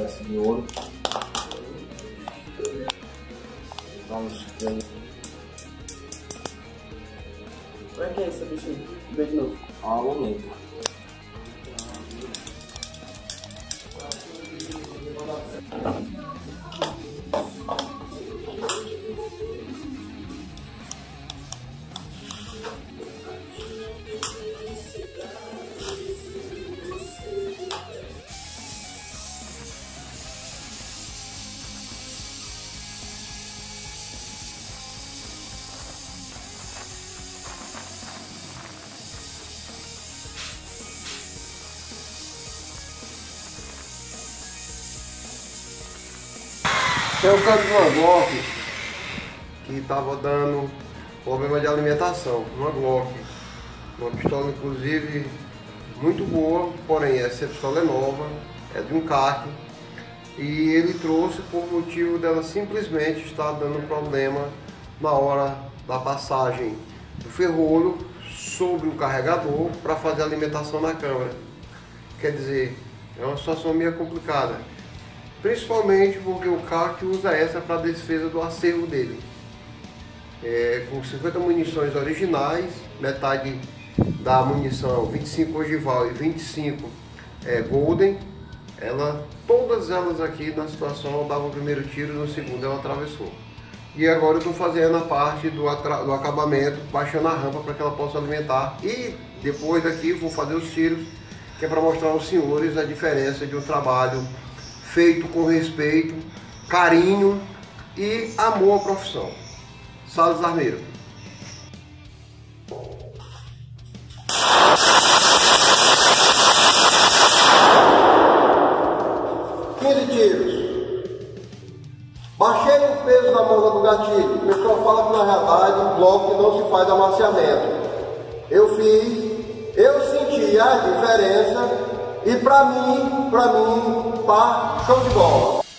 peça de ouro. Vamos ver. Como é que é esse bichinho? Vê de novo. Ó, a luneta. Tem o caso de uma Glock que estava dando problema de alimentação. Uma Glock. Uma pistola, inclusive, muito boa, porém essa pistola é nova, é de um CAC. E ele trouxe por motivo dela simplesmente estar dando problema na hora da passagem do ferrolho sobre o carregador para fazer a alimentação na câmera. Quer dizer, é uma situação meio complicada. Principalmente porque o CAC usa essa para defesa do acervo dele. É, com 50 munições originais, metade da munição 25 ogival e 25 é, golden, ela, todas elas aqui na situação dava o primeiro tiro, no segundo ela atravessou. E agora eu estou fazendo a parte do, do acabamento, baixando a rampa para que ela possa alimentar. E depois daqui vou fazer os tiros, que é para mostrar aos senhores a diferença de um trabalho feito com respeito, carinho e amor à profissão. Salles Armeiro. Baixei o peso da manga do gatilho. O pessoal fala que na realidade um bloco não se faz amaciamento. Eu fiz, eu senti a diferença e pra mim, pra mim, tá show de bola.